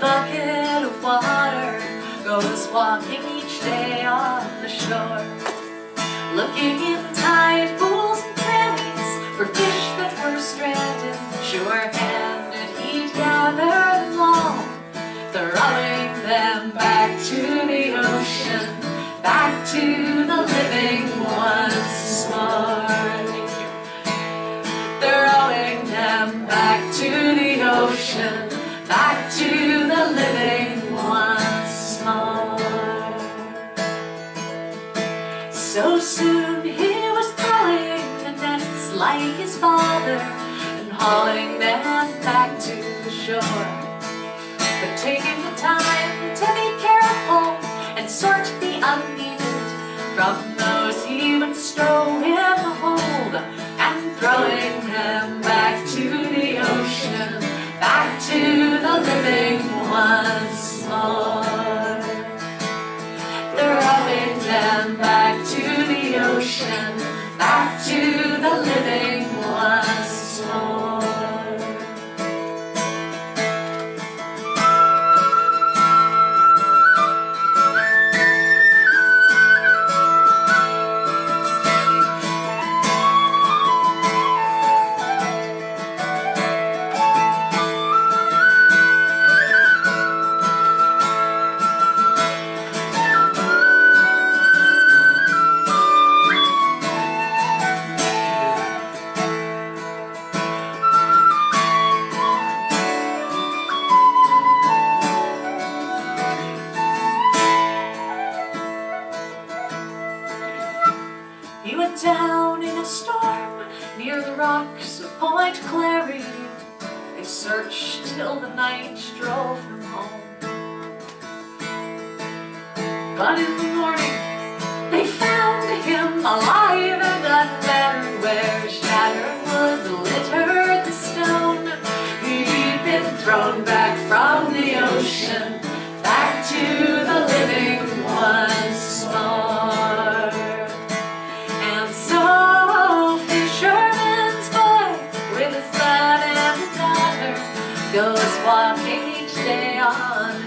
bucket of water goes walking each day on the shore, looking in tide pools and crannies for fish that were stranded. Sure-handed he'd gather them all, throwing them back to the ocean, back to the living once more. Throwing them back to the ocean, back to living once more. So soon he was throwing the nets like his father and hauling them back to the shore. But taking the time to be careful and sort the unneeded from He went down in a storm near the rocks of Point Clary. They searched till the night drove him home. But in the morning, they found him alive and unlettered, where shattered wood littered the stone. He'd been thrown back goes walking each day on